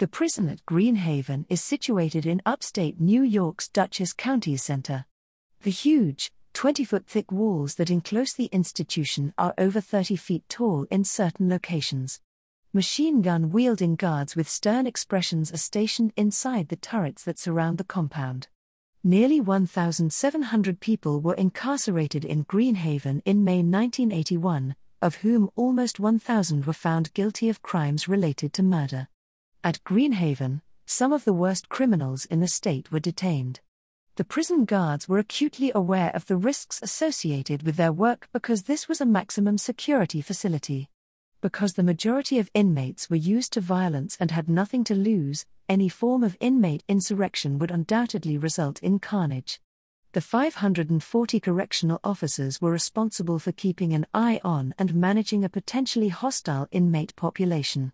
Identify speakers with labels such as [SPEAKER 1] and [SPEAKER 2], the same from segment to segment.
[SPEAKER 1] The prison at Greenhaven is situated in upstate New York's Dutchess County Center. The huge, 20 foot thick walls that enclose the institution are over 30 feet tall in certain locations. Machine gun wielding guards with stern expressions are stationed inside the turrets that surround the compound. Nearly 1,700 people were incarcerated in Greenhaven in May 1981, of whom almost 1,000 were found guilty of crimes related to murder. At Greenhaven, some of the worst criminals in the state were detained. The prison guards were acutely aware of the risks associated with their work because this was a maximum security facility. Because the majority of inmates were used to violence and had nothing to lose, any form of inmate insurrection would undoubtedly result in carnage. The 540 correctional officers were responsible for keeping an eye on and managing a potentially hostile inmate population.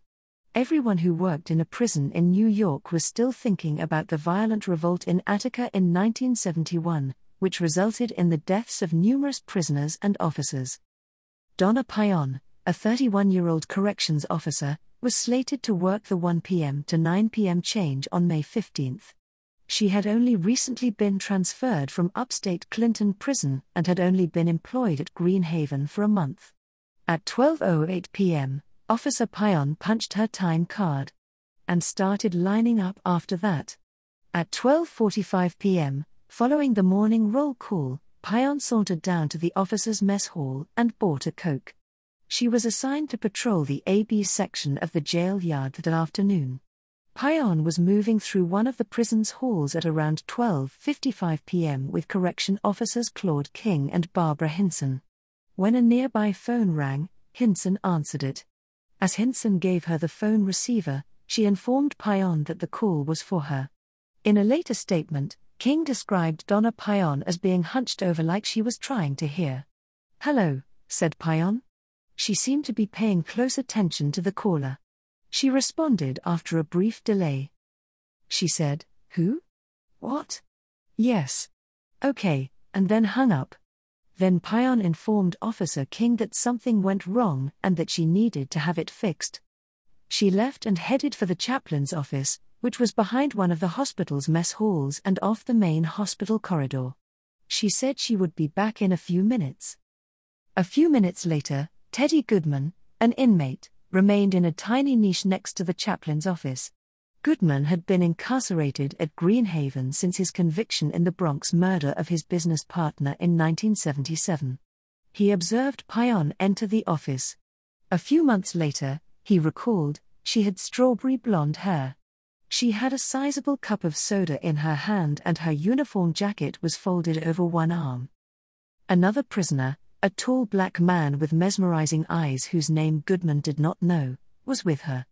[SPEAKER 1] Everyone who worked in a prison in New York was still thinking about the violent revolt in Attica in 1971, which resulted in the deaths of numerous prisoners and officers. Donna Payant, a 31 year old corrections officer, was slated to work the 1 p.m. to 9 p.m. change on May 15. She had only recently been transferred from upstate Clinton Prison and had only been employed at Greenhaven for a month. At 12:08 p.m., Officer Payant punched her time card and started lining up after that. At 12:45 p.m., following the morning roll call, Payant sauntered down to the officers' mess hall and bought a Coke. She was assigned to patrol the AB section of the jail yard that afternoon. Payant was moving through one of the prison's halls at around 12:55 p.m. with correction officers Claude King and Barbara Hinson. When a nearby phone rang, Hinson answered it. As Hinson gave her the phone receiver, she informed Payant that the call was for her. In a later statement, King described Donna Payant as being hunched over like she was trying to hear. Hello, said Payant. She seemed to be paying close attention to the caller. She responded after a brief delay. She said, Who? What? Yes. Okay, and then hung up. Then Payant informed Officer King that something went wrong and that she needed to have it fixed. She left and headed for the chaplain's office, which was behind one of the hospital's mess halls and off the main hospital corridor. She said she would be back in a few minutes. A few minutes later, Teddy Goodman, an inmate, remained in a tiny niche next to the chaplain's office. Goodman had been incarcerated at Greenhaven since his conviction in the Bronx murder of his business partner in 1977. He observed Payant enter the office. A few months later, he recalled, she had strawberry blonde hair. She had a sizable cup of soda in her hand and her uniform jacket was folded over one arm. Another prisoner, a tall black man with mesmerizing eyes whose name Goodman did not know, was with her.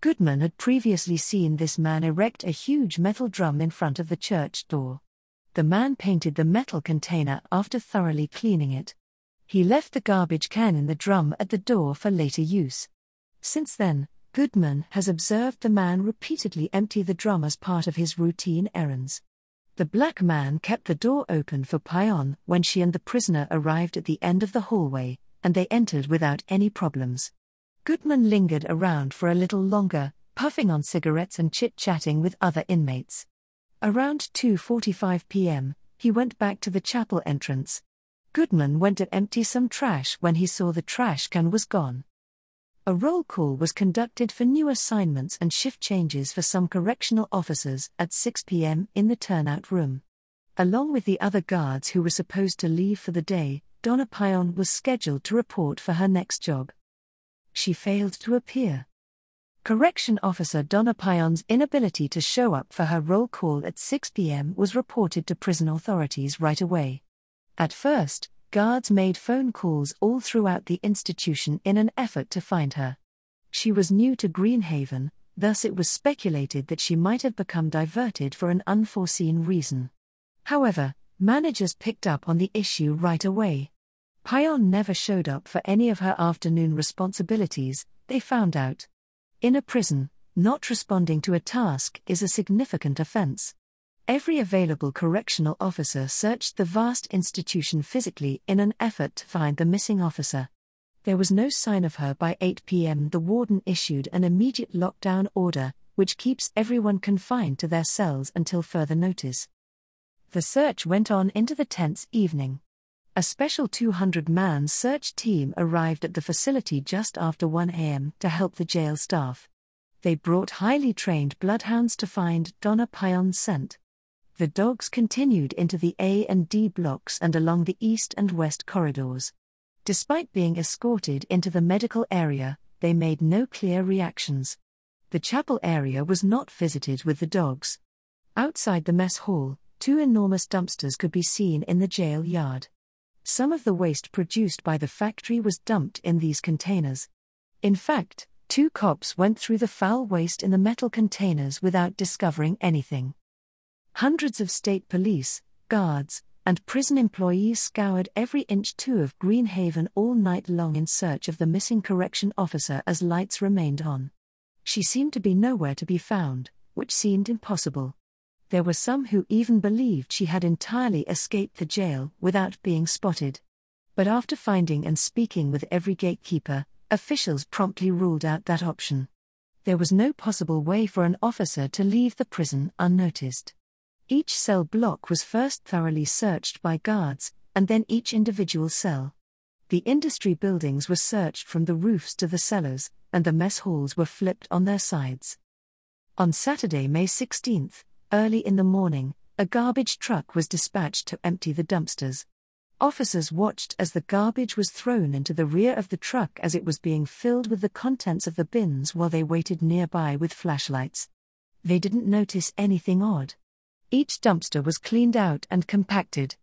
[SPEAKER 1] Goodman had previously seen this man erect a huge metal drum in front of the church door. The man painted the metal container after thoroughly cleaning it. He left the garbage can in the drum at the door for later use. Since then, Goodman has observed the man repeatedly empty the drum as part of his routine errands. The black man kept the door open for Payant when she and the prisoner arrived at the end of the hallway, and they entered without any problems. Goodman lingered around for a little longer, puffing on cigarettes and chit-chatting with other inmates. Around 2:45 p.m., he went back to the chapel entrance. Goodman went to empty some trash when he saw the trash can was gone. A roll call was conducted for new assignments and shift changes for some correctional officers at 6 p.m. in the turnout room. Along with the other guards who were supposed to leave for the day, Donna Payant was scheduled to report for her next job. She failed to appear. Correction Officer Donna Payant's inability to show up for her roll call at 6 p.m. was reported to prison authorities right away. At first, guards made phone calls all throughout the institution in an effort to find her. She was new to Greenhaven, thus, it was speculated that she might have become diverted for an unforeseen reason. However, managers picked up on the issue right away. Payant never showed up for any of her afternoon responsibilities, they found out. In a prison, not responding to a task is a significant offense. Every available correctional officer searched the vast institution physically in an effort to find the missing officer. There was no sign of her by 8 p.m. The warden issued an immediate lockdown order, which keeps everyone confined to their cells until further notice. The search went on into the tense evening. A special 200 man search team arrived at the facility just after 1 a.m. to help the jail staff. They brought highly trained bloodhounds to find Donna Payant's scent. The dogs continued into the A and D blocks and along the east and west corridors. Despite being escorted into the medical area, they made no clear reactions. The chapel area was not visited with the dogs. Outside the mess hall, two enormous dumpsters could be seen in the jail yard. Some of the waste produced by the factory was dumped in these containers. In fact, two cops went through the foul waste in the metal containers without discovering anything. Hundreds of state police, guards, and prison employees scoured every inch two of Greenhaven all night long in search of the missing correction officer as lights remained on. She seemed to be nowhere to be found, which seemed impossible there were some who even believed she had entirely escaped the jail without being spotted. But after finding and speaking with every gatekeeper, officials promptly ruled out that option. There was no possible way for an officer to leave the prison unnoticed. Each cell block was first thoroughly searched by guards, and then each individual cell. The industry buildings were searched from the roofs to the cellars, and the mess halls were flipped on their sides. On Saturday, May 16, Early in the morning, a garbage truck was dispatched to empty the dumpsters. Officers watched as the garbage was thrown into the rear of the truck as it was being filled with the contents of the bins while they waited nearby with flashlights. They didn't notice anything odd. Each dumpster was cleaned out and compacted.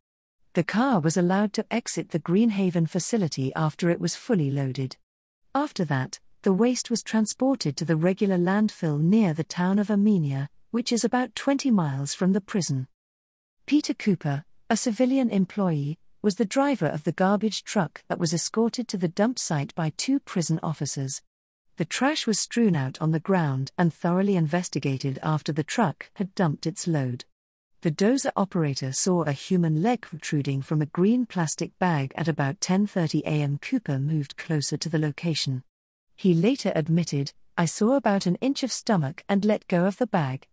[SPEAKER 1] The car was allowed to exit the Greenhaven facility after it was fully loaded. After that, the waste was transported to the regular landfill near the town of Amenia, which is about 20 miles from the prison. Peter Cooper, a civilian employee, was the driver of the garbage truck that was escorted to the dump site by two prison officers. The trash was strewn out on the ground and thoroughly investigated after the truck had dumped its load. The dozer operator saw a human leg protruding from a green plastic bag at about 10:30 a.m. Cooper moved closer to the location. He later admitted, "I saw about an inch of stomach and let go of the bag."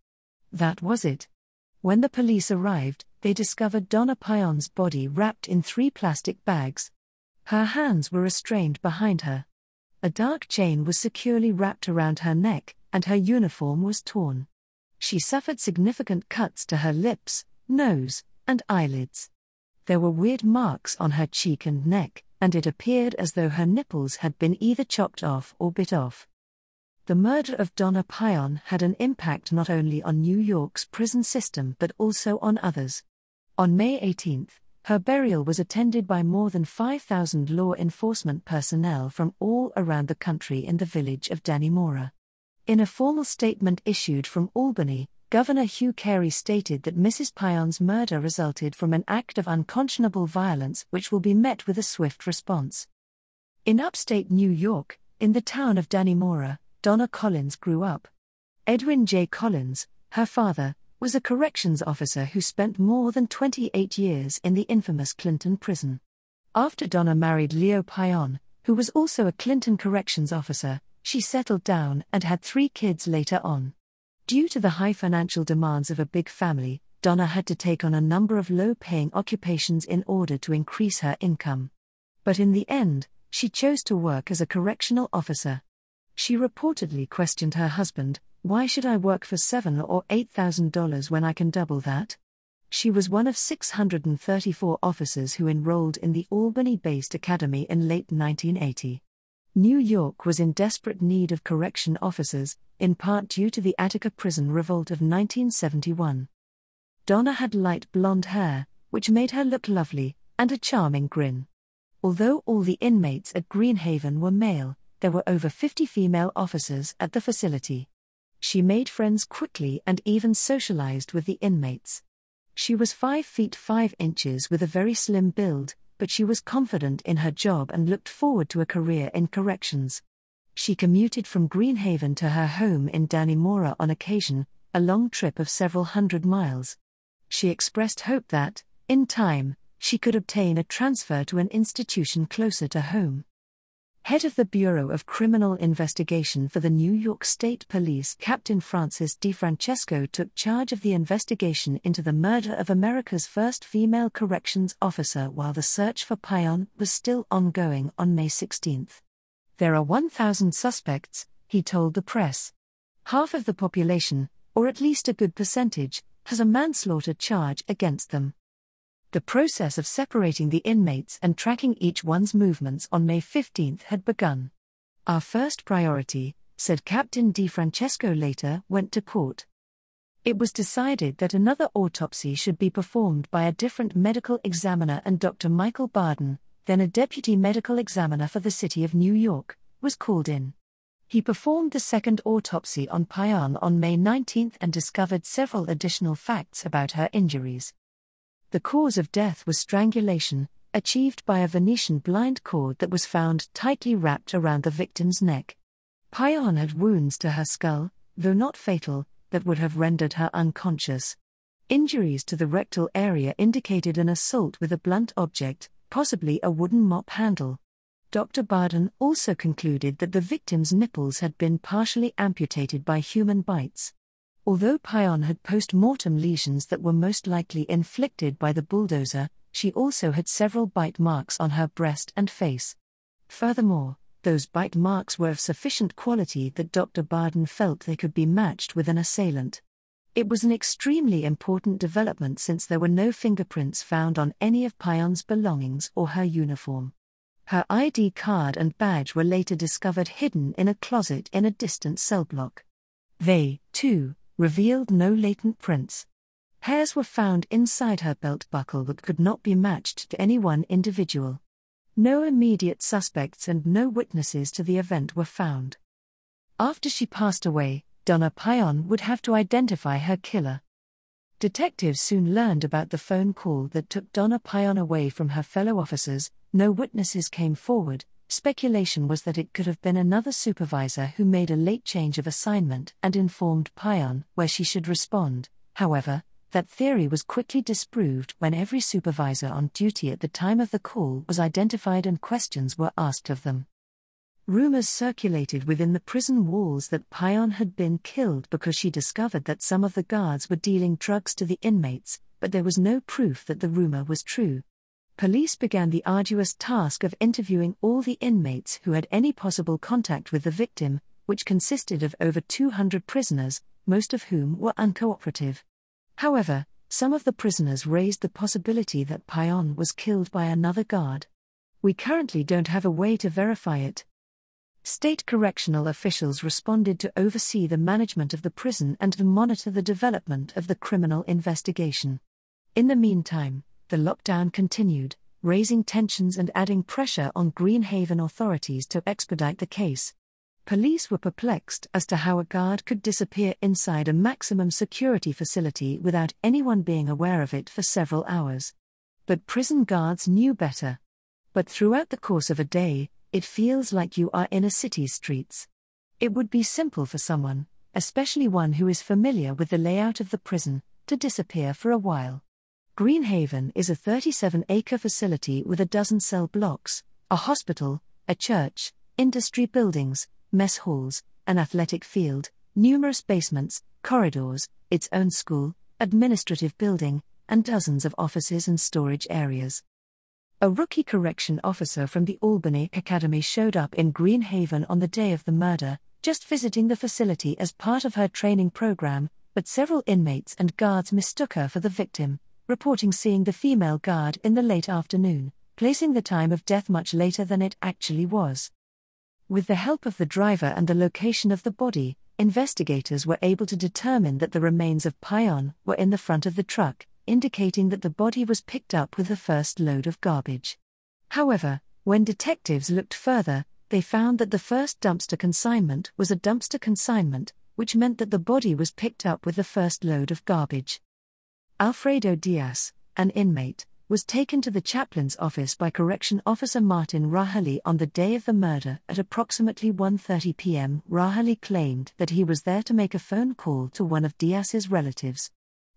[SPEAKER 1] That was it. When the police arrived, they discovered Donna Payant's body wrapped in three plastic bags. Her hands were restrained behind her. A dark chain was securely wrapped around her neck, and her uniform was torn. She suffered significant cuts to her lips, nose, and eyelids. There were weird marks on her cheek and neck, and it appeared as though her nipples had been either chopped off or bit off. The murder of Donna Payant had an impact not only on New York's prison system but also on others. On May 18, her burial was attended by more than 5,000 law enforcement personnel from all around the country in the village of Dannemora. In a formal statement issued from Albany, Governor Hugh Carey stated that Mrs. Payant's murder resulted from an act of unconscionable violence which will be met with a swift response. In upstate New York, in the town of Dannemora, Donna Collins grew up. Edwin J. Collins, her father, was a corrections officer who spent more than 28 years in the infamous Clinton prison. After Donna married Leo Payant, who was also a Clinton corrections officer, she settled down and had three kids later on. Due to the high financial demands of a big family, Donna had to take on a number of low paying occupations in order to increase her income. But in the end, she chose to work as a correctional officer. She reportedly questioned her husband, Why should I work for seven or eight thousand dollars when I can double that? She was one of 634 officers who enrolled in the Albany based academy in late 1980. New York was in desperate need of correction officers, in part due to the Attica prison revolt of 1971. Donna had light blonde hair, which made her look lovely, and a charming grin. Although all the inmates at Greenhaven were male, there were over 50 female officers at the facility. She made friends quickly and even socialized with the inmates. She was 5 feet 5 inches with a very slim build, but she was confident in her job and looked forward to a career in corrections. She commuted from Greenhaven to her home in Dannemora on occasion, a long trip of several hundred miles. She expressed hope that, in time, she could obtain a transfer to an institution closer to home. Head of the Bureau of Criminal Investigation for the New York State Police, Captain Francis DeFrancesco, took charge of the investigation into the murder of America's first female corrections officer while the search for Payant was still ongoing on May 16. There are 1,000 suspects, he told the press. Half of the population, or at least a good percentage, has a manslaughter charge against them. The process of separating the inmates and tracking each one's movements on May 15 had begun. Our first priority, said Captain DeFrancesco later, went to court. It was decided that another autopsy should be performed by a different medical examiner, and Dr. Michael Baden, then a deputy medical examiner for the city of New York, was called in. He performed the second autopsy on Payant on May 19 and discovered several additional facts about her injuries. The cause of death was strangulation, achieved by a Venetian blind cord that was found tightly wrapped around the victim's neck. Payant had wounds to her skull, though not fatal, that would have rendered her unconscious. Injuries to the rectal area indicated an assault with a blunt object, possibly a wooden mop handle. Dr. Baden also concluded that the victim's nipples had been partially amputated by human bites. Although Payant had post mortem lesions that were most likely inflicted by the bulldozer, she also had several bite marks on her breast and face. Furthermore, those bite marks were of sufficient quality that Dr. Baden felt they could be matched with an assailant. It was an extremely important development since there were no fingerprints found on any of Payant's belongings or her uniform. Her ID card and badge were later discovered hidden in a closet in a distant cell block. They, too, revealed no latent prints. Hairs were found inside her belt buckle that could not be matched to any one individual. No immediate suspects and no witnesses to the event were found. After she passed away, Donna Payant would have to identify her killer. Detectives soon learned about the phone call that took Donna Payant away from her fellow officers, no witnesses came forward, Speculation was that it could have been another supervisor who made a late change of assignment and informed Payant where she should respond. However, that theory was quickly disproved when every supervisor on duty at the time of the call was identified and questions were asked of them. Rumors circulated within the prison walls that Payant had been killed because she discovered that some of the guards were dealing drugs to the inmates, but there was no proof that the rumor was true police began the arduous task of interviewing all the inmates who had any possible contact with the victim, which consisted of over 200 prisoners, most of whom were uncooperative. However, some of the prisoners raised the possibility that Payant was killed by another guard. We currently don't have a way to verify it. State correctional officials responded to oversee the management of the prison and to monitor the development of the criminal investigation. In the meantime, the lockdown continued, raising tensions and adding pressure on Greenhaven authorities to expedite the case. Police were perplexed as to how a guard could disappear inside a maximum security facility without anyone being aware of it for several hours. But prison guards knew better. But throughout the course of a day, it feels like you are in a city's streets. It would be simple for someone, especially one who is familiar with the layout of the prison, to disappear for a while. Greenhaven is a 37 acre facility with a dozen cell blocks, a hospital, a church, industry buildings, mess halls, an athletic field, numerous basements, corridors, its own school, administrative building, and dozens of offices and storage areas. A rookie correction officer from the Albany Academy showed up in Greenhaven on the day of the murder, just visiting the facility as part of her training program, but several inmates and guards mistook her for the victim, reporting seeing the female guard in the late afternoon, placing the time of death much later than it actually was. With the help of the driver and the location of the body, investigators were able to determine that the remains of Payant were in the front of the truck, indicating that the body was picked up with the first load of garbage. However, when detectives looked further, they found that the first dumpster consignment was a dumpster consignment, which meant that the body was picked up with the first load of garbage. Alfredo Diaz, an inmate, was taken to the chaplain's office by correction officer Martin Rahali on the day of the murder at approximately 1:30 p.m. Rahali claimed that he was there to make a phone call to one of Diaz's relatives.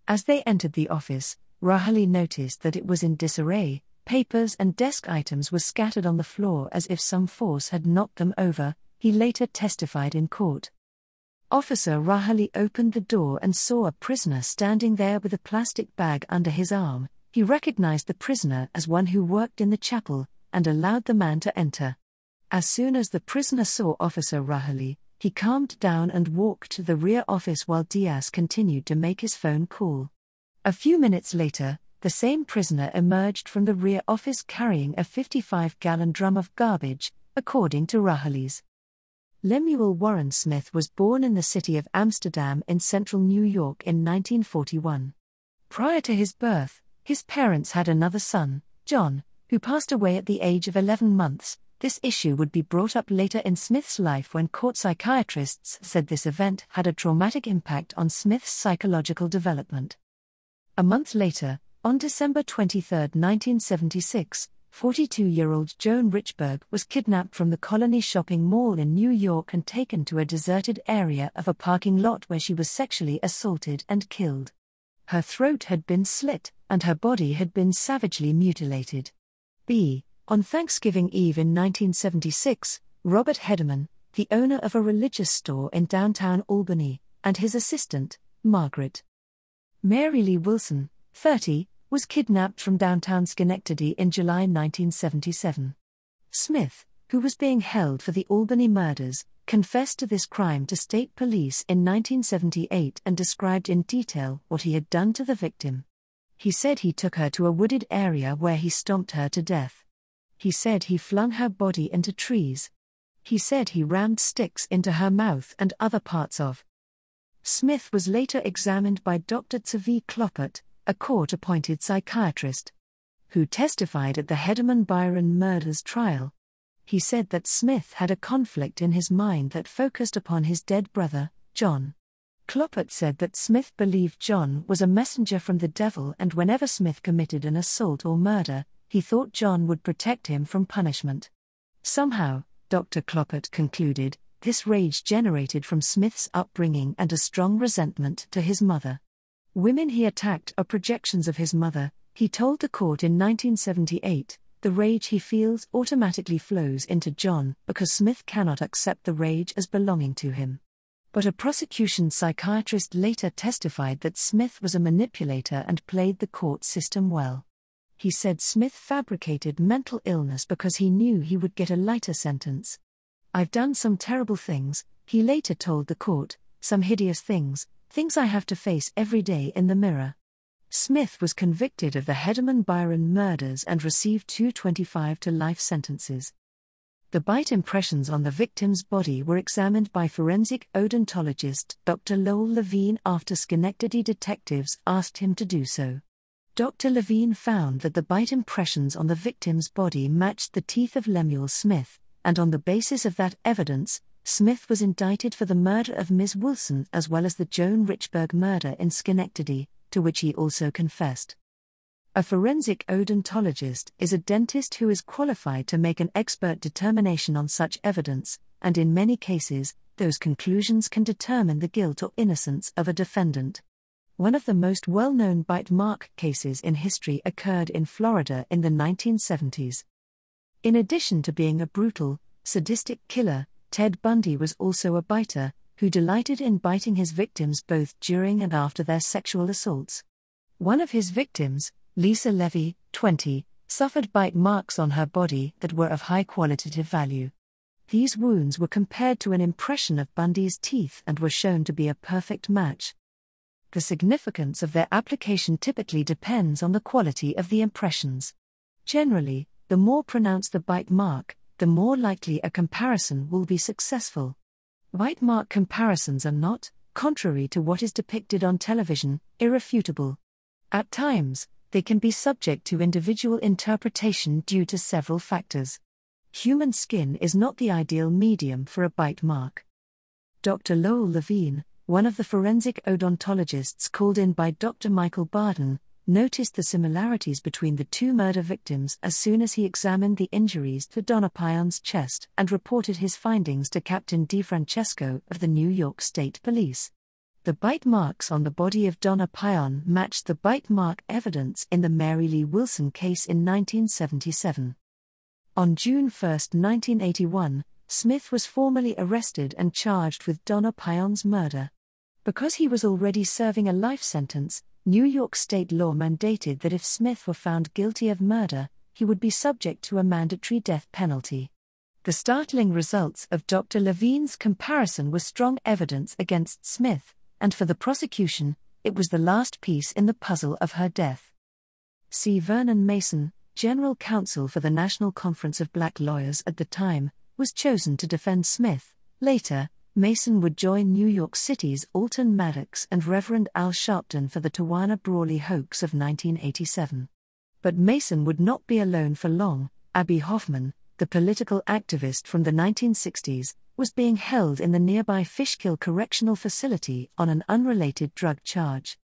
[SPEAKER 1] As they entered the office, Rahali noticed that it was in disarray, Papers and desk items were scattered on the floor as if some force had knocked them over, he later testified in court. Officer Rahali opened the door and saw a prisoner standing there with a plastic bag under his arm. He recognized the prisoner as one who worked in the chapel and allowed the man to enter. As soon as the prisoner saw Officer Rahali, he calmed down and walked to the rear office while Diaz continued to make his phone call. A few minutes later, the same prisoner emerged from the rear office carrying a 55 gallon drum of garbage, according to Rahali's. Lemuel Warren Smith was born in the city of Amsterdam in central New York in 1941. Prior to his birth, his parents had another son, John, who passed away at the age of 11 months. This issue would be brought up later in Smith's life when court psychiatrists said this event had a traumatic impact on Smith's psychological development. A month later, on December 23, 1976, 42 year old Joan Richberg was kidnapped from the Colonie Shopping Mall in New York and taken to a deserted area of a parking lot where she was sexually assaulted and killed. Her throat had been slit, and her body had been savagely mutilated. B. On Thanksgiving Eve in 1976, Robert Hederman, the owner of a religious store in downtown Albany, and his assistant, Margaret Mary Lee Wilson, 30, was kidnapped from downtown Schenectady in July 1977. Smith, who was being held for the Albany murders, confessed to this crime to state police in 1978 and described in detail what he had done to the victim. He said he took her to a wooded area where he stomped her to death. He said he flung her body into trees. He said he rammed sticks into her mouth and other parts of. Smith was later examined by Dr. Tzavi Kloppert, a court appointed psychiatrist, who testified at the Hederman Byron murders trial. He said that Smith had a conflict in his mind that focused upon his dead brother, John. Kloppert said that Smith believed John was a messenger from the devil, and whenever Smith committed an assault or murder, he thought John would protect him from punishment. Somehow, Dr. Kloppert concluded, this rage generated from Smith's upbringing and a strong resentment to his mother. Women he attacked are projections of his mother, he told the court in 1978. The rage he feels automatically flows into John because Smith cannot accept the rage as belonging to him. But a prosecution psychiatrist later testified that Smith was a manipulator and played the court system well. He said Smith fabricated mental illness because he knew he would get a lighter sentence. I've done some terrible things, he later told the court, some hideous things, Things I have to face every day in the mirror. Smith was convicted of the Hederman Byron murders and received two 25 to life sentences. The bite impressions on the victim's body were examined by forensic odontologist Dr. Lowell Levine after Schenectady detectives asked him to do so. Dr. Levine found that the bite impressions on the victim's body matched the teeth of Lemuel Smith, and on the basis of that evidence, Smith was indicted for the murder of Ms. Wilson as well as the Joan Richberg murder in Schenectady, to which he also confessed. A forensic odontologist is a dentist who is qualified to make an expert determination on such evidence, and in many cases, those conclusions can determine the guilt or innocence of a defendant. One of the most well known bite mark cases in history occurred in Florida in the 1970s. In addition to being a brutal, sadistic killer, Ted Bundy was also a biter, who delighted in biting his victims both during and after their sexual assaults. One of his victims, Lisa Levy, 20, suffered bite marks on her body that were of high qualitative value. These wounds were compared to an impression of Bundy's teeth and were shown to be a perfect match. The significance of their application typically depends on the quality of the impressions. Generally, the more pronounced the bite mark, the more likely a comparison will be successful. Bite mark comparisons are not, contrary to what is depicted on television, irrefutable. At times, they can be subject to individual interpretation due to several factors. Human skin is not the ideal medium for a bite mark. Dr. Lowell Levine, one of the forensic odontologists called in by Dr. Michael Baden, noticed the similarities between the two murder victims as soon as he examined the injuries to Donna Payant's chest and reported his findings to Captain DeFrancesco of the New York State Police. The bite marks on the body of Donna Payant matched the bite mark evidence in the Mary Lee Wilson case in 1977. On June 1, 1981, Smith was formally arrested and charged with Donna Payant's murder. Because he was already serving a life sentence, New York state law mandated that if Smith were found guilty of murder, he would be subject to a mandatory death penalty. The startling results of Dr. Levine's comparison were strong evidence against Smith, and for the prosecution, it was the last piece in the puzzle of her death. C. Vernon Mason, general counsel for the National Conference of Black Lawyers at the time, was chosen to defend Smith. Later, Mason would join New York City's Alton Maddox and Reverend Al Sharpton for the Tawana Brawley hoax of 1987. But Mason would not be alone for long. Abbie Hoffman, the political activist from the 1960s, was being held in the nearby Fishkill Correctional Facility on an unrelated drug charge.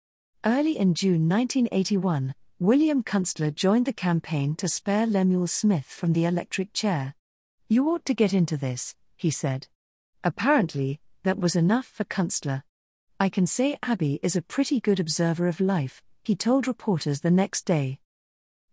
[SPEAKER 1] Early in June 1981, William Kunstler joined the campaign to spare Lemuel Smith from the electric chair. You ought to get into this, he said. Apparently, that was enough for Kunstler. I can say Abbie is a pretty good observer of life, he told reporters the next day.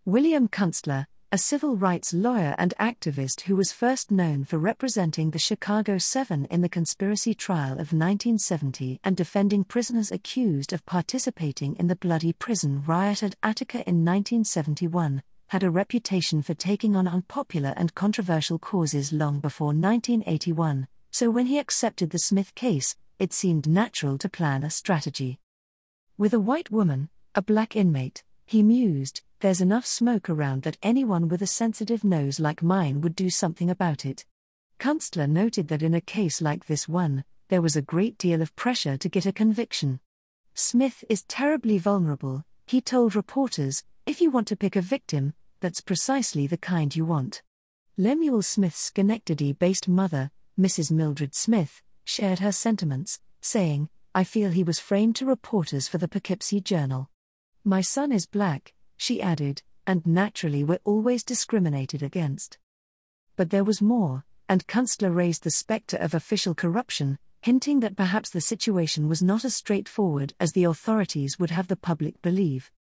[SPEAKER 1] William Kunstler, a civil rights lawyer and activist who was first known for representing the Chicago Seven in the conspiracy trial of 1970 and defending prisoners accused of participating in the bloody prison riot at Attica in 1971, had a reputation for taking on unpopular and controversial causes long before 1981, so when he accepted the Smith case, it seemed natural to plan a strategy. With a white woman, a black inmate, he mused, there's enough smoke around that anyone with a sensitive nose like mine would do something about it. Kunstler noted that in a case like this one, there was a great deal of pressure to get a conviction. Smith is terribly vulnerable, he told reporters, if you want to pick a victim, that's precisely the kind you want. Lemuel Smith's Schenectady based mother, Mrs. Mildred Smith, shared her sentiments, saying, I feel he was framed to reporters for the Poughkeepsie Journal. My son is black, she added, and naturally we're always discriminated against. But there was more, and Kunstler raised the specter of official corruption, hinting that perhaps the situation was not as straightforward as the authorities would have the public believe.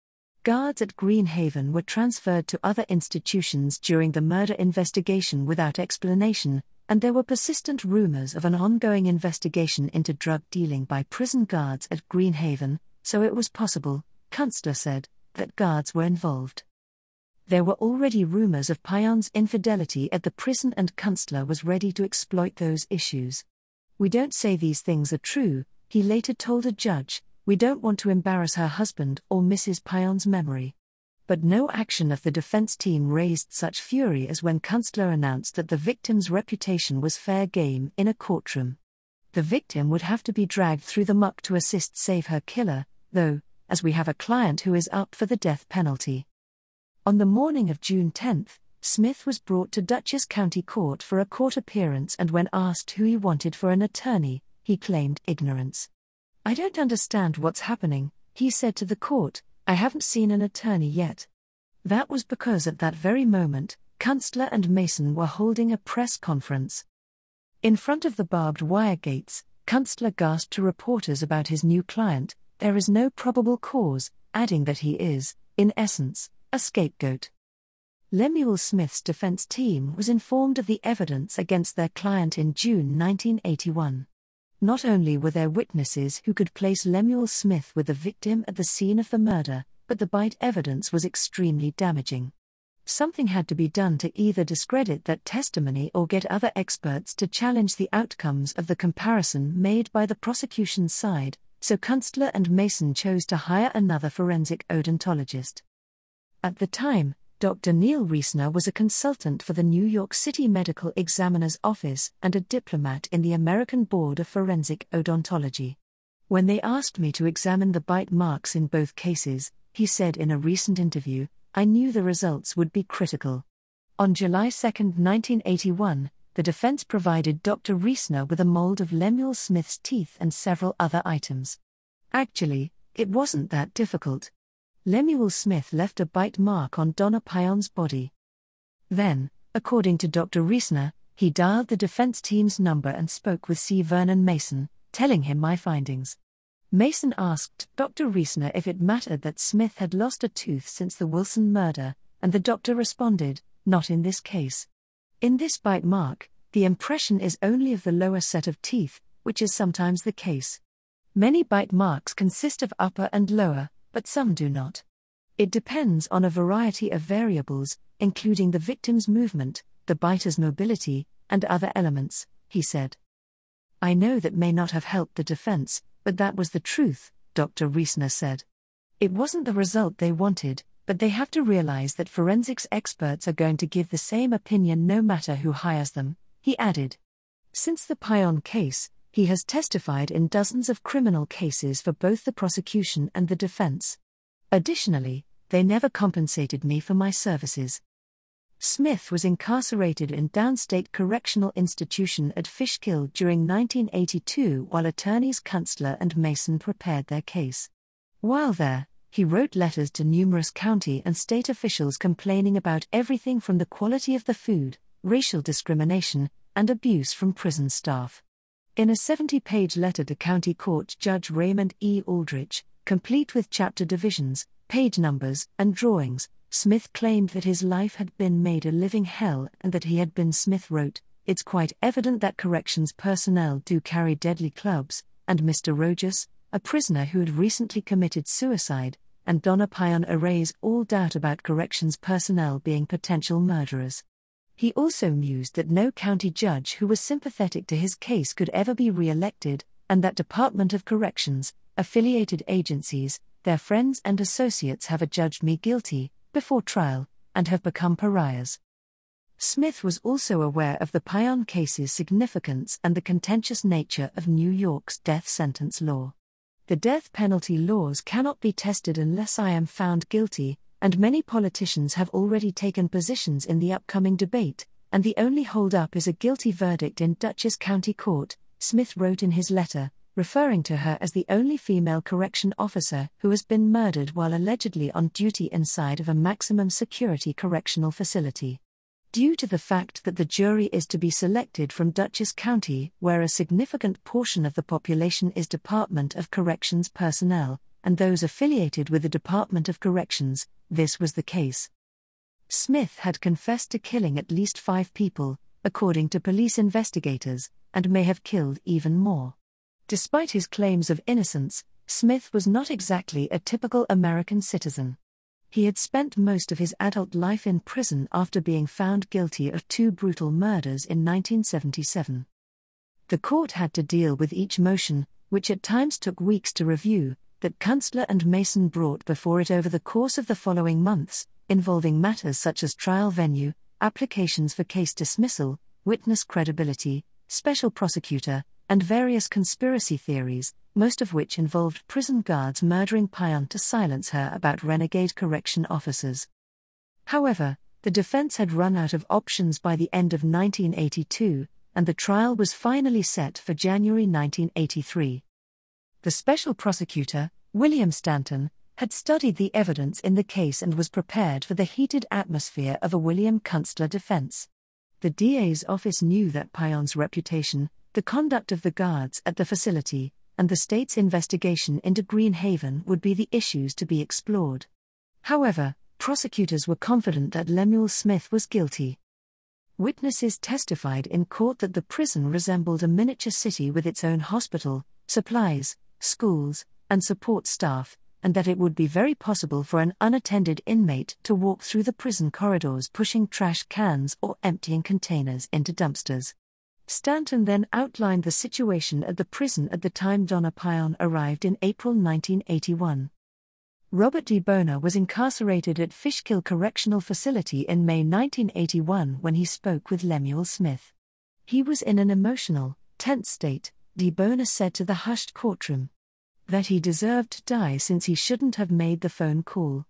[SPEAKER 1] Guards at Greenhaven were transferred to other institutions during the murder investigation without explanation, and there were persistent rumors of an ongoing investigation into drug dealing by prison guards at Greenhaven, so it was possible, Kunstler said, that guards were involved. There were already rumors of Payant's infidelity at the prison, and Kunstler was ready to exploit those issues. We don't say these things are true, he later told a judge, we don't want to embarrass her husband or Mrs. Payant's memory. But no action of the defense team raised such fury as when Kunstler announced that the victim's reputation was fair game in a courtroom. The victim would have to be dragged through the muck to assist save her killer, though, as we have a client who is up for the death penalty. On the morning of June 10, Smith was brought to Dutchess County Court for a court appearance and when asked who he wanted for an attorney, he claimed ignorance. I don't understand what's happening, he said to the court. I haven't seen an attorney yet. That was because at that very moment, Kunstler and Mason were holding a press conference. In front of the barbed wire gates, Kunstler gasped to reporters about his new client there is no probable cause, adding that he is, in essence, a scapegoat. Lemuel Smith's defense team was informed of the evidence against their client in June 1981. Not only were there witnesses who could place Lemuel Smith with the victim at the scene of the murder, but the bite evidence was extremely damaging. Something had to be done to either discredit that testimony or get other experts to challenge the outcomes of the comparison made by the prosecution's side, so Kunstler and Mason chose to hire another forensic odontologist. At the time, Dr. Neil Reisner was a consultant for the New York City Medical Examiner's Office and a diplomat in the American Board of Forensic Odontology. When they asked me to examine the bite marks in both cases, he said in a recent interview, I knew the results would be critical. On July 2, 1981, the defense provided Dr. Reisner with a mold of Lemuel Smith's teeth and several other items. Actually, it wasn't that difficult. Lemuel Smith left a bite mark on Donna Payant's body. Then, according to Dr. Reisner, he dialed the defense team's number and spoke with C. Vernon Mason, telling him my findings. Mason asked Dr. Reisner if it mattered that Smith had lost a tooth since the Wilson murder, and the doctor responded, Not in this case. In this bite mark, the impression is only of the lower set of teeth, which is sometimes the case. Many bite marks consist of upper and lower, but some do not. It depends on a variety of variables, including the victim's movement, the biter's mobility, and other elements, he said. I know that may not have helped the defense, but that was the truth, Dr. Reisner said. It wasn't the result they wanted, but they have to realize that forensics experts are going to give the same opinion no matter who hires them, he added. Since the Payant case, he has testified in dozens of criminal cases for both the prosecution and the defense. Additionally, they never compensated me for my services. Smith was incarcerated in Downstate Correctional Institution at Fishkill during 1982 while attorneys Kunstler and Mason prepared their case. While there, he wrote letters to numerous county and state officials complaining about everything from the quality of the food, racial discrimination, and abuse from prison staff. In a 70 page letter to County Court Judge Raymond E. Aldrich, complete with chapter divisions, page numbers, and drawings, Smith claimed that his life had been made a living hell and that he had been. Smith wrote, It's quite evident that corrections personnel do carry deadly clubs, and Mr. Rojas, a prisoner who had recently committed suicide, and Donna Payant erase all doubt about corrections personnel being potential murderers. He also mused that no county judge who was sympathetic to his case could ever be re elected, and that Department of Corrections, affiliated agencies, their friends and associates have adjudged me guilty, before trial, and have become pariahs. Smith was also aware of the Payant case's significance and the contentious nature of New York's death sentence law. The death penalty laws cannot be tested unless I am found guilty, and many politicians have already taken positions in the upcoming debate, and the only hold-up is a guilty verdict in Dutchess County Court, Smith wrote in his letter, referring to her as the only female correction officer who has been murdered while allegedly on duty inside of a maximum security correctional facility. Due to the fact that the jury is to be selected from Dutchess County, where a significant portion of the population is Department of Corrections personnel, and those affiliated with the Department of Corrections, this was the case. Smith had confessed to killing at least five people, according to police investigators, and may have killed even more. Despite his claims of innocence, Smith was not exactly a typical American citizen. He had spent most of his adult life in prison after being found guilty of two brutal murders in 1977. The court had to deal with each motion, which at times took weeks to review, that Kunstler and Mason brought before it over the course of the following months, involving matters such as trial venue, applications for case dismissal, witness credibility, special prosecutor, and various conspiracy theories, most of which involved prison guards murdering Payant to silence her about renegade correction officers. However, the defense had run out of options by the end of 1982, and the trial was finally set for January 1983. The special prosecutor, William Stanton, had studied the evidence in the case and was prepared for the heated atmosphere of a William Kunstler defense. The DA's office knew that Payant's reputation, the conduct of the guards at the facility, and the state's investigation into Greenhaven would be the issues to be explored. However, prosecutors were confident that Lemuel Smith was guilty. Witnesses testified in court that the prison resembled a miniature city with its own hospital, supplies, schools, and support staff, and that it would be very possible for an unattended inmate to walk through the prison corridors pushing trash cans or emptying containers into dumpsters. Stanton then outlined the situation at the prison at the time Donna Payant arrived in April 1981. Robert DiBona was incarcerated at Fishkill Correctional Facility in May 1981 when he spoke with Lemuel Smith. He was in an emotional, tense state, DiBona said to the hushed courtroom. That he deserved to die since he shouldn't have made the phone call.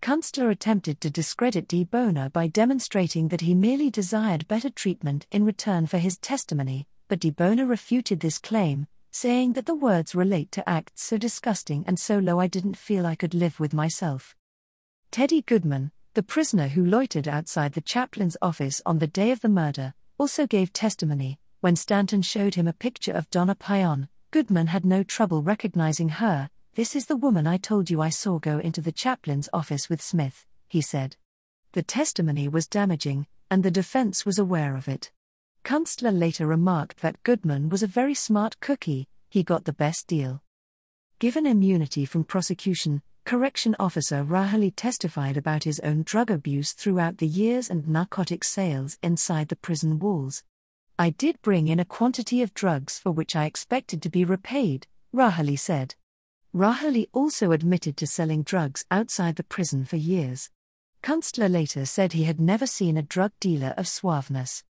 [SPEAKER 1] Kunstler attempted to discredit DiBona by demonstrating that he merely desired better treatment in return for his testimony, but DiBona refuted this claim, saying that the words relate to acts so disgusting and so low I didn't feel I could live with myself. Teddy Goodman, the prisoner who loitered outside the chaplain's office on the day of the murder, also gave testimony when Stanton showed him a picture of Donna Payant, Goodman had no trouble recognizing her. This is the woman I told you I saw go into the chaplain's office with Smith, he said. The testimony was damaging, and the defense was aware of it. Kunstler later remarked that Goodman was a very smart cookie, he got the best deal. Given immunity from prosecution, Correction Officer Rahali testified about his own drug abuse throughout the years and narcotic sales inside the prison walls. I did bring in a quantity of drugs for which I expected to be repaid, Rahali said. Rahali also admitted to selling drugs outside the prison for years. Kunstler later said he had never seen a drug dealer of suaveness.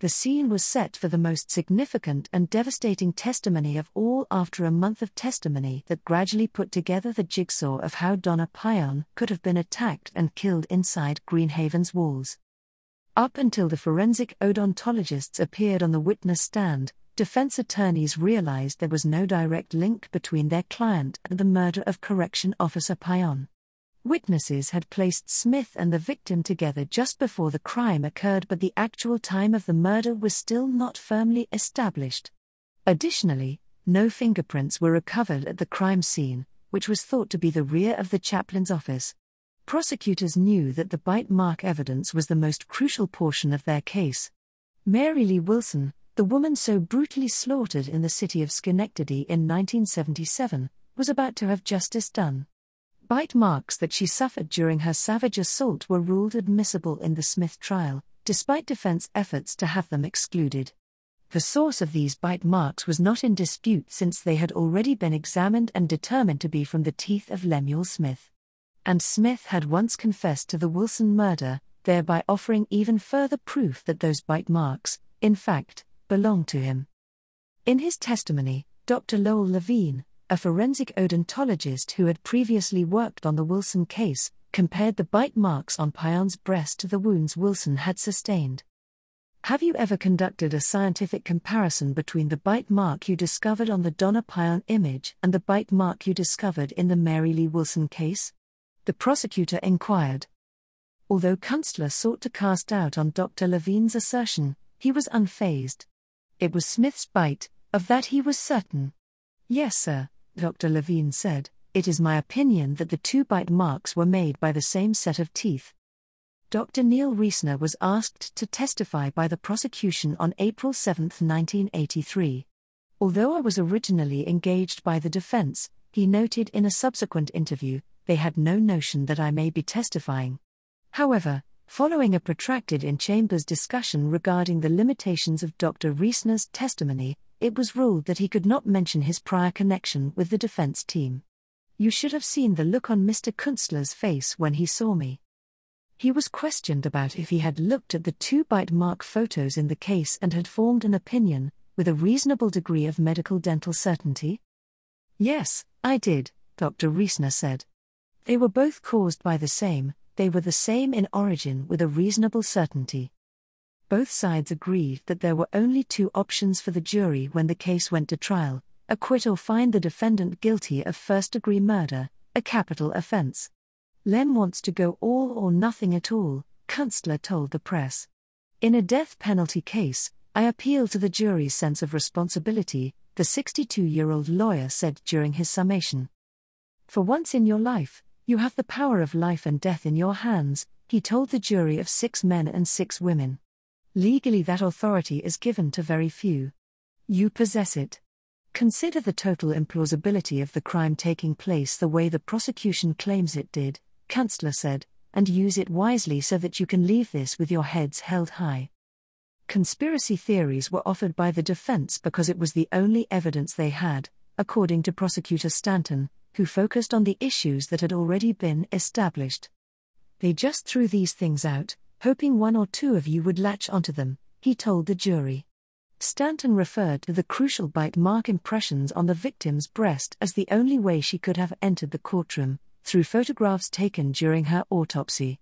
[SPEAKER 1] The scene was set for the most significant and devastating testimony of all after a month of testimony that gradually put together the jigsaw of how Donna Payant could have been attacked and killed inside Greenhaven's walls. Up until the forensic odontologists appeared on the witness stand, defense attorneys realized there was no direct link between their client and the murder of Correction Officer Payant. Witnesses had placed Smith and the victim together just before the crime occurred, but the actual time of the murder was still not firmly established. Additionally, no fingerprints were recovered at the crime scene, which was thought to be the rear of the chaplain's office. Prosecutors knew that the bite mark evidence was the most crucial portion of their case. Mary Lee Wilson, the woman so brutally slaughtered in the city of Schenectady in 1977, was about to have justice done. Bite marks that she suffered during her savage assault were ruled admissible in the Smith trial, despite defense efforts to have them excluded. The source of these bite marks was not in dispute since they had already been examined and determined to be from the teeth of Lemuel Smith. And Smith had once confessed to the Wilson murder, thereby offering even further proof that those bite marks, in fact, belonged to him. In his testimony, Dr. Lowell Levine, a forensic odontologist who had previously worked on the Wilson case, compared the bite marks on Payant's breast to the wounds Wilson had sustained. Have you ever conducted a scientific comparison between the bite mark you discovered on the Donna Payant image and the bite mark you discovered in the Mary Lee Wilson case? The prosecutor inquired. Although Kunstler sought to cast doubt on Dr. Levine's assertion, he was unfazed. It was Smith's bite, of that he was certain. Yes, sir, Dr. Levine said, It is my opinion that the two bite marks were made by the same set of teeth. Dr. Neil Reisner was asked to testify by the prosecution on April 7, 1983. Although I was originally engaged by the defense, he noted in a subsequent interview, they had no notion that I may be testifying. However, following a protracted in chambers discussion regarding the limitations of Dr. Reisner's testimony, it was ruled that he could not mention his prior connection with the defense team. You should have seen the look on Mr. Kunstler's face when he saw me. He was questioned about if he had looked at the two bite mark photos in the case and had formed an opinion, with a reasonable degree of medical dental certainty. Yes, I did, Dr. Reisner said. They were both caused by the same, they were the same in origin with a reasonable certainty both sides agreed that there were only two options for the jury when the case went to trial acquit or find the defendant guilty of first degree murder, a capital offense. Lem wants to go all or nothing at all, Kunstler told the press. In a death penalty case, I appeal to the jury's sense of responsibility, the 62 year old lawyer said during his summation. For once in your life, you have the power of life and death in your hands, he told the jury of six men and six women. Legally, that authority is given to very few. You possess it. Consider the total implausibility of the crime taking place the way the prosecution claims it did, Kunstler said, and use it wisely so that you can leave this with your heads held high. Conspiracy theories were offered by the defense because it was the only evidence they had, according to prosecutor Stanton, who focused on the issues that had already been established. They just threw these things out, hoping one or two of you would latch onto them, he told the jury. Stanton referred to the crucial bite mark impressions on the victim's breast as the only way she could have entered the courtroom, through photographs taken during her autopsy.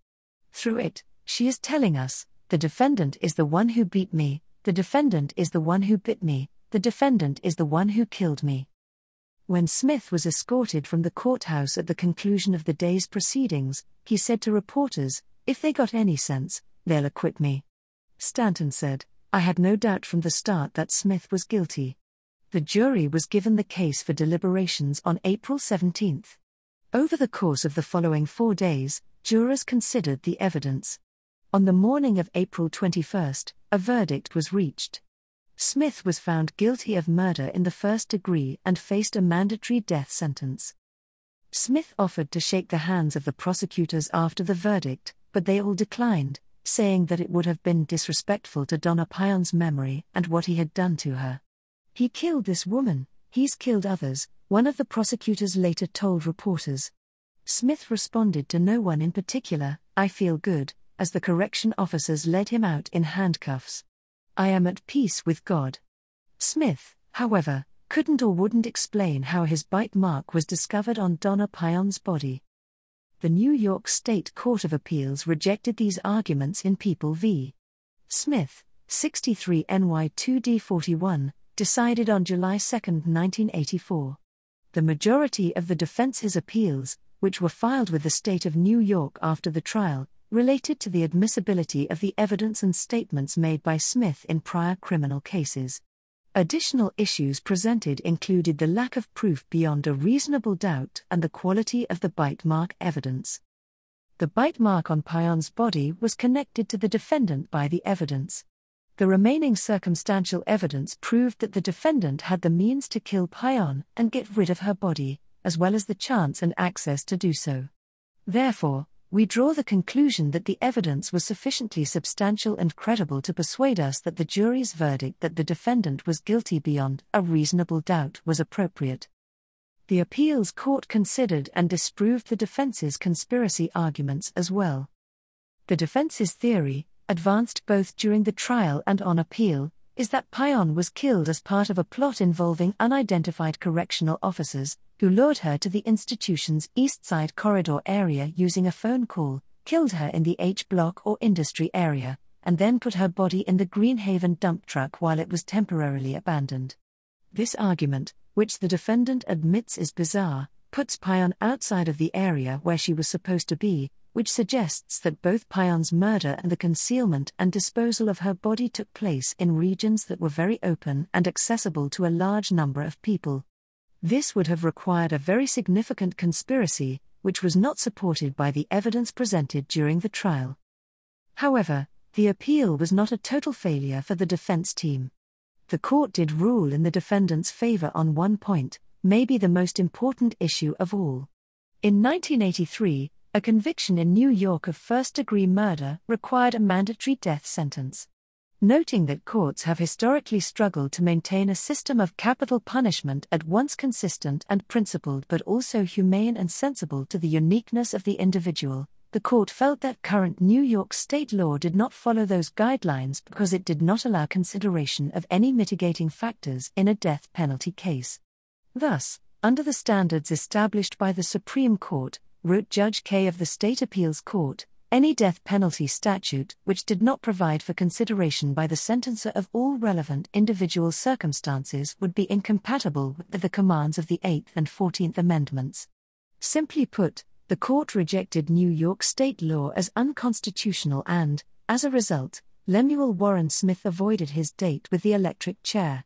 [SPEAKER 1] Through it, she is telling us the defendant is the one who beat me, the defendant is the one who bit me, the defendant is the one who killed me. When Smith was escorted from the courthouse at the conclusion of the day's proceedings, he said to reporters, if they got any sense, they'll acquit me. Stanton said, I had no doubt from the start that Smith was guilty. The jury was given the case for deliberations on April 17. Over the course of the following four days, jurors considered the evidence. On the morning of April 21, a verdict was reached. Smith was found guilty of murder in the first degree and faced a mandatory death sentence. Smith offered to shake the hands of the prosecutors after the verdict, but they all declined, saying that it would have been disrespectful to Donna Payant's memory and what he had done to her. He killed this woman, he's killed others, one of the prosecutors later told reporters. Smith responded to no one in particular, I feel good, as the correction officers led him out in handcuffs. I am at peace with God. Smith, however, couldn't or wouldn't explain how his bite mark was discovered on Donna Payant's body. The New York State Court of Appeals rejected these arguments in People v. Smith, 63 NY 2D 41, decided on July 2, 1984. The majority of the defense's appeals, which were filed with the state of New York after the trial, related to the admissibility of the evidence and statements made by Smith in prior criminal cases. Additional issues presented included the lack of proof beyond a reasonable doubt and the quality of the bite mark evidence. The bite mark on Payant's body was connected to the defendant by the evidence. The remaining circumstantial evidence proved that the defendant had the means to kill Payant and get rid of her body, as well as the chance and access to do so. Therefore, we draw the conclusion that the evidence was sufficiently substantial and credible to persuade us that the jury's verdict that the defendant was guilty beyond a reasonable doubt was appropriate. The appeals court considered and disproved the defense's conspiracy arguments as well. The defense's theory, advanced both during the trial and on appeal, is that Payant was killed as part of a plot involving unidentified correctional officers, who lured her to the institution's East Side corridor area using a phone call, killed her in the H block or industry area, and then put her body in the Greenhaven dump truck while it was temporarily abandoned. This argument, which the defendant admits is bizarre, puts Payant outside of the area where she was supposed to be, which suggests that both Payant's murder and the concealment and disposal of her body took place in regions that were very open and accessible to a large number of people. This would have required a very significant conspiracy, which was not supported by the evidence presented during the trial. However, the appeal was not a total failure for the defense team. The court did rule in the defendant's favor on one point, maybe the most important issue of all. In 1983, a conviction in New York of first degree murder required a mandatory death sentence noting that courts have historically struggled to maintain a system of capital punishment at once consistent and principled but also humane and sensible to the uniqueness of the individual. The court felt that current New York state law did not follow those guidelines because it did not allow consideration of any mitigating factors in a death penalty case. Thus, under the standards established by the Supreme Court, wrote Judge Kaye of the State Appeals Court, any death penalty statute which did not provide for consideration by the sentencer of all relevant individual circumstances would be incompatible with the commands of the Eighth and Fourteenth Amendments. Simply put, the court rejected New York state law as unconstitutional and, as a result, Lemuel Warren Smith avoided his date with the electric chair.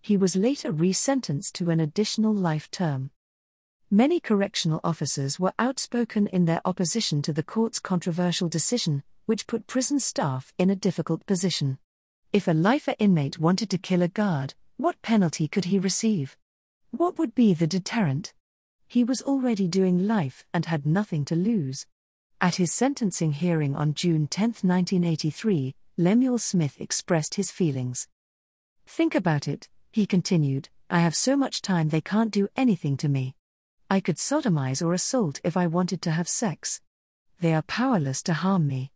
[SPEAKER 1] He was later resentenced to an additional life term. Many correctional officers were outspoken in their opposition to the court's controversial decision, which put prison staff in a difficult position. If a lifer inmate wanted to kill a guard, what penalty could he receive? What would be the deterrent? He was already doing life and had nothing to lose. At his sentencing hearing on June 10, 1983, Lemuel Smith expressed his feelings. Think about it, he continued, I have so much time they can't do anything to me. I could sodomize or assault if I wanted to have sex. They are powerless to harm me.